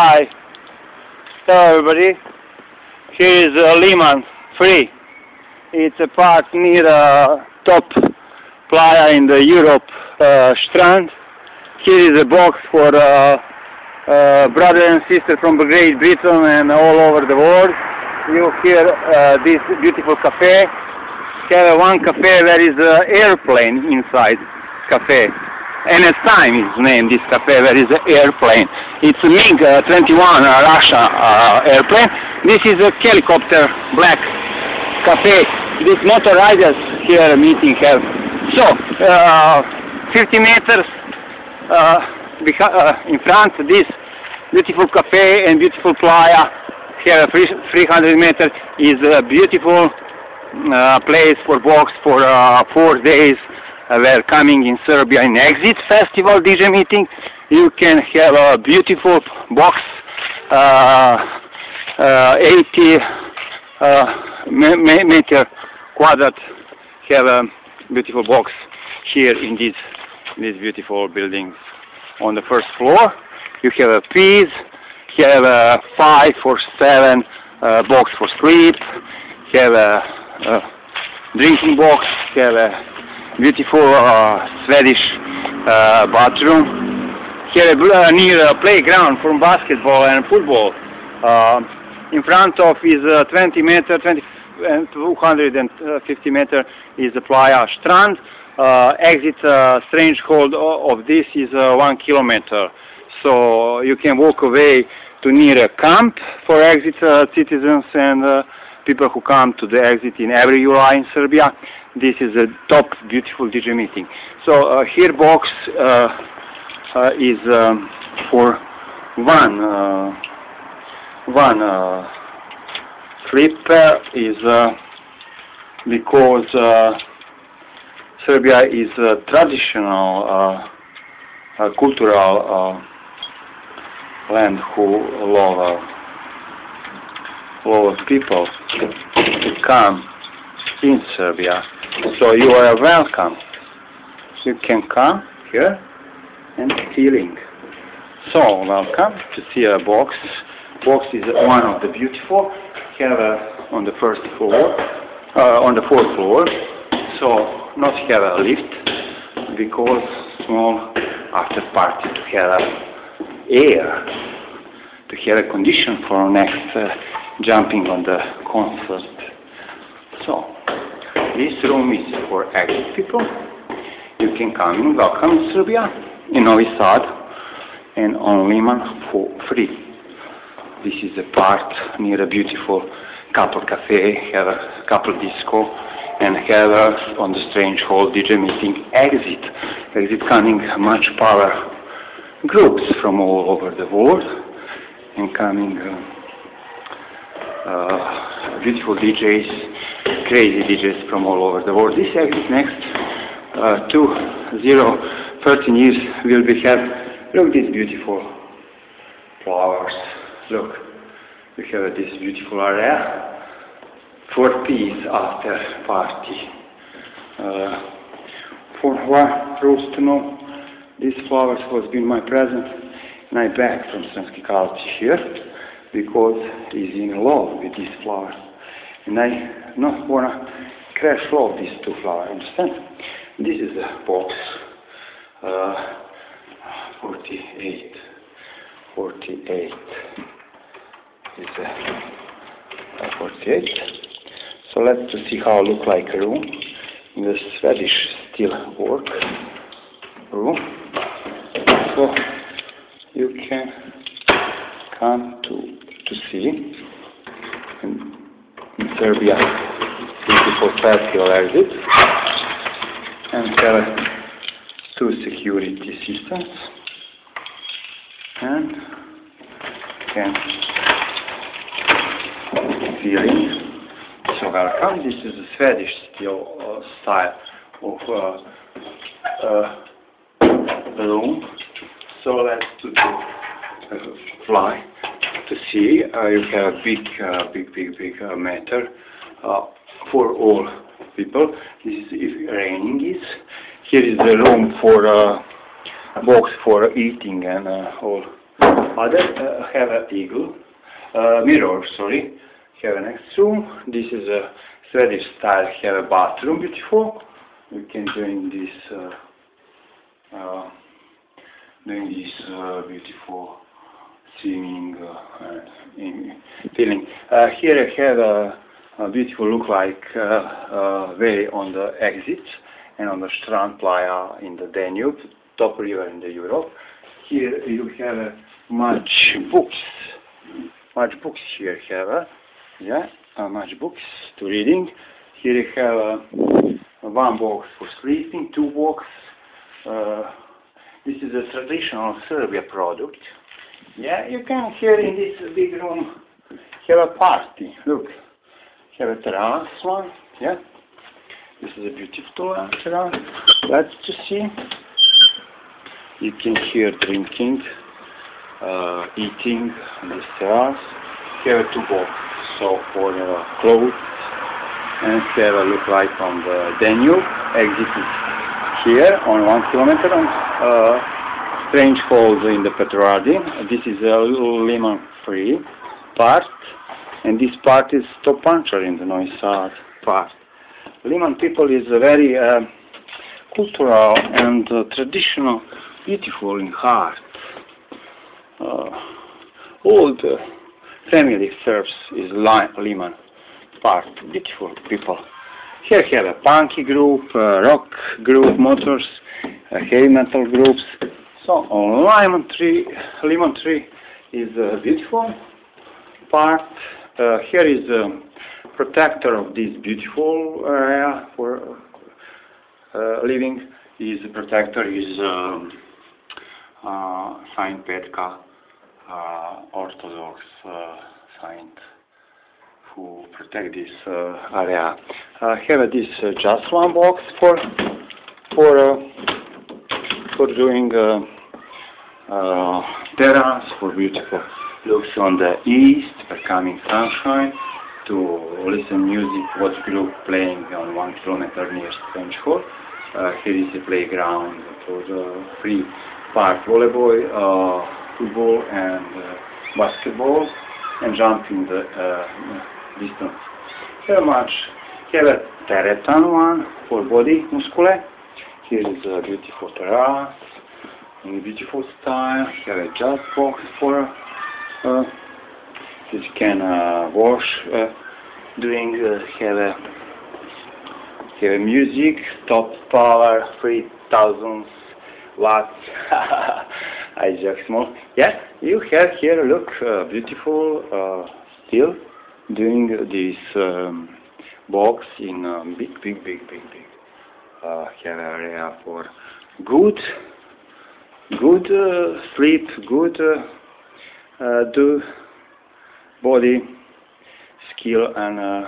Hi. Hello everybody. Here is uh, Liman Free. It's a park near uh, top playa in the Europe uh, Strand. Here is a box for uh, uh, brother and sister from Great Britain and all over the world. You hear uh, this beautiful cafe. Here one cafe there is an airplane inside cafe. NS Time is named this cafe, there is an airplane. It's a MiG-21 uh, Russia uh, airplane. This is a helicopter black cafe. These motor riders here meeting here. So, uh, 50 meters uh, uh, in front this beautiful cafe and beautiful playa. Here 300 meters is a beautiful uh, place for box for four days were coming in Serbia in Exit Festival DJ meeting. You can have a beautiful box, uh, uh, 80 uh, meter quadrat, have a beautiful box here in this, this beautiful building. On the first floor, you have a piece, you have a five or seven uh, box for sleep, have a, a drinking box, have a beautiful uh, Swedish uh, bathroom. Here uh, near a playground for basketball and football. Uh, in front of is 20 meter, 20 and 250 meter is the Playa Strand. Uh, exit uh, strange hold of this is one kilometer. So you can walk away to near a camp for exit citizens and people who come to the exit in every July in Serbia this is a top beautiful DJ meeting. So uh, here box uh, uh, is um, for one uh, one uh, flipper is uh, because Serbia is a traditional cultural land who love love people come in Serbia so you are welcome. You can come here and feeling. So welcome to see a box. Box is one of the beautiful. Here uh, on the first floor, uh, on the fourth floor. So not have a lift because small after party to have air, to have a condition for next uh, jumping on the concert. So this room is for active people. You can come in, welcome Serbia, in Novi Sad, and on Liman for free. This is a part near a beautiful couple cafe, have a couple disco, and have a, on the strange hall DJ meeting exit. Exit coming much power groups from all over the world, and coming uh, uh, beautiful DJs crazy DJs from all over the world. This exit next uh, two, zero, 13 years will be have, look these beautiful flowers, look, we have this beautiful area for peace after party. Uh, for what rules to know, these flowers was been my present and I back from Sremski culture here because he's in love with these flowers. And I not want to crash flow these two flowers, understand? This is the box uh, 48. 48 is uh, 48. So let's see how it look like a room in the Swedish steel work room. So you can come to to see Serbia. Beautiful festival exit and have two security systems. And can feeling so welcome. This is a Swedish steel uh, style of uh, uh, balloon. So let's do the uh, fly to see uh, you have a big uh, big big big matter for all people. This is if raining is. Here is the room for uh, a box for eating and uh, all Other uh, have an eagle, uh, mirror, sorry, have a next room. This is a Swedish style, have a bathroom, beautiful. We can join this, uh, uh, doing this uh, beautiful swimming uh, in feeling. Uh, here I have a, a beautiful look like uh, uh, way on the exit and on the Strand Playa in the Danube, top river in the Europe. Here you have uh, much books, much books here have, uh, yeah, uh, much books to reading. Here you have uh, one box for sleeping, two box. Uh, this is a traditional Serbia product. Yeah, you can here in this big room have a party. Look, have a terrace one. Yeah, this is a beautiful terrace. Let's just see. You can hear drinking, uh, eating on this terrace. Are two boxes, so for uh, clothes and have a look like on the Danube. Exit is here on one kilometer on uh, strange holes in the Petrovardi. This is a Liman free part and this part is stop puncture in the Novi part. Liman people is very uh, cultural and uh, traditional, beautiful in heart. Uh, all the family serves is Liman part, beautiful people. Here have a punky group, uh, rock group, motors, heavy metal groups. So lemon tree, lemon tree is a beautiful part. Uh, here is a protector of this beautiful area for uh, living. Is protector is um, uh, Saint Petka, uh, Orthodox uh, saint who protect this uh, area. Uh, have this uh, just one box for for uh, for doing uh, terrace for beautiful looks on the east, becoming sunshine to listen music, watch group playing on one kilometer near Strange Hall. Uh, here is the playground for the free park volleyball, uh, football and uh, basketball and jumping the uh, distance. Here much here a terretan one for body muscle. Here is a beautiful terrace in beautiful style. Here a jazz box for uh, this can uh, wash uh, doing uh, have a have a music top power 3000 watts. I just small yeah you have here look uh, beautiful uh, still doing this um, box in um, big big big big big. Uh, have area for good good uh, sleep good uh, uh, do body skill and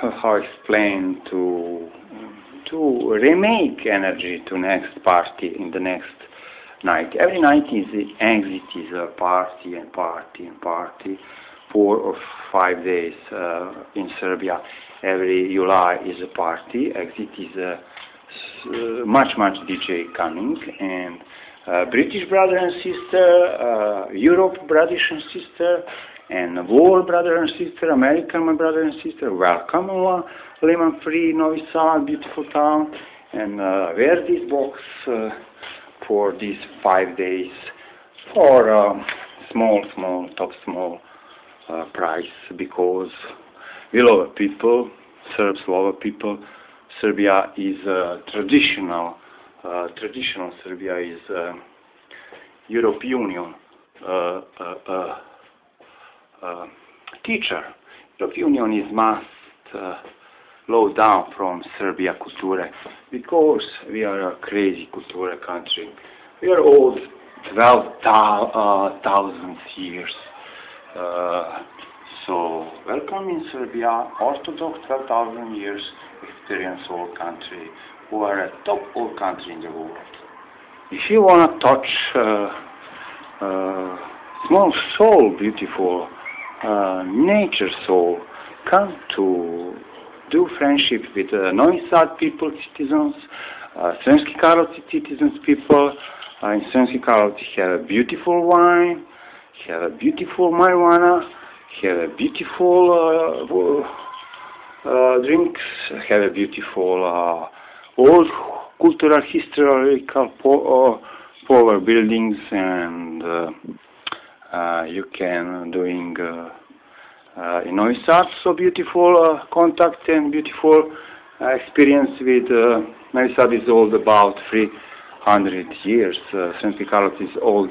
how explain to to remake energy to next party in the next night. Every night is the is a party and party and party. Four or five days uh, in Serbia. Every July is a party. Exit is a much much DJ coming and uh, British brother and sister, uh, Europe brothers and sister, and world brother and sister, American my brother and sister. Welcome, uh, Lemon Free, Novi Sad, beautiful town, and uh, wear this box uh, for these five days for um, small, small, top small uh, price because we love people, Serbs love people. Serbia is a traditional uh, traditional Serbia is uh, Europe Union uh, teacher. Europe Union is must low down from Serbia culture because we are a crazy culture country. We are old 12,000 years. Uh, so welcome in Serbia, Orthodox 12,000 years experience old country who are a top old country in the world. If you want to touch uh, uh, small soul, beautiful uh, nature soul, come to do friendship with uh, Novi Sad people, citizens, uh, Sremski Karlovci citizens, people. Uh, in Sremski Karlovci have a beautiful wine, have a beautiful marijuana, have a beautiful uh, uh, drinks, have a beautiful uh, old cultural historical po uh, power buildings and uh, uh, you can doing uh, uh, you know it's also beautiful uh, contact and beautiful uh, experience with uh, is old about 300 years uh, St. is old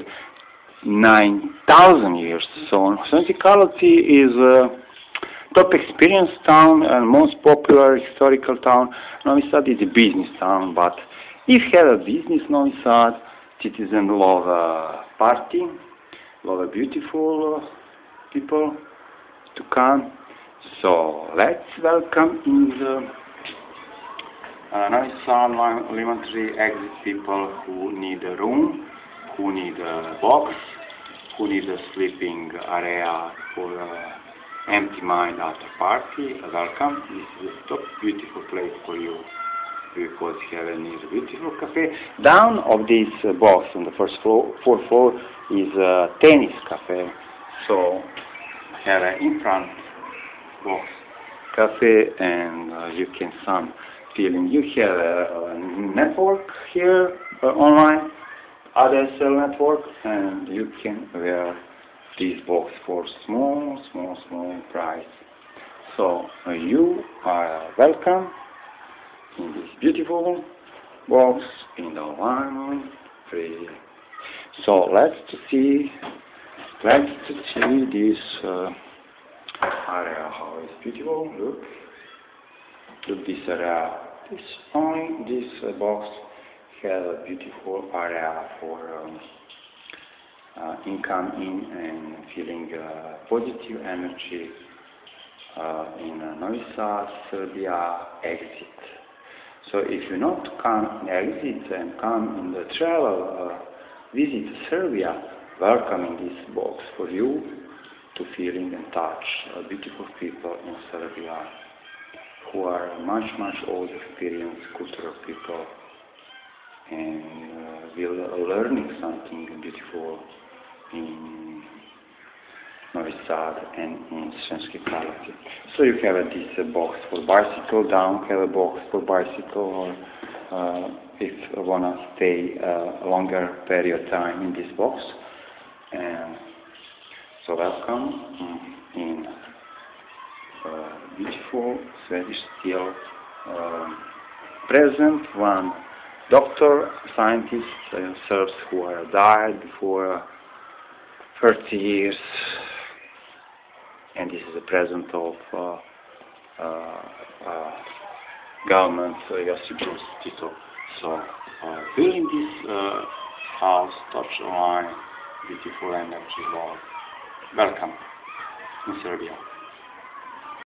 9,000 years so St. is uh, top experience town and most popular historical town Novi Sad is a business town but if have a business Novi Sad citizens love uh, party love of beautiful people to come. So let's welcome in the uh, sun lemon tree exit people who need a room, who need a box, who need a sleeping area for uh, empty mind after party. Welcome. This is a top beautiful place for you because here is a beautiful cafe. Down of this uh, box on the first floor, fourth floor is a tennis cafe. So here in front box cafe and uh, you can some feeling. You have a, a network here uh, online, ADSL network, and you can wear this box for small, small, small price. So uh, you are welcome in this beautiful box in the one free. So let's see, let's see this uh, area how it's beautiful. Look, look this area. This only this uh, box has a beautiful area for um, income in and feeling uh, positive energy uh, in uh, Novi Serbia exit. So if you not come exit and come in the travel uh, visit Serbia, welcoming this box for you to feeling and touch uh, beautiful people in Serbia who are much much old experienced cultural people and uh, will learning something beautiful in Novi Sad and in Sremski Karlovci. So you have uh, this box for bicycle, down have a box for bicycle, or uh, if you want to stay uh, a longer period of time in this box. And so welcome in uh, beautiful Swedish steel uh, present one doctor, scientist, uh, serves who have died before 30 years and this is a present of uh, uh, uh, government Josip Tito. So uh, this uh, house, touch line, beautiful energy, love. Welcome in Serbia.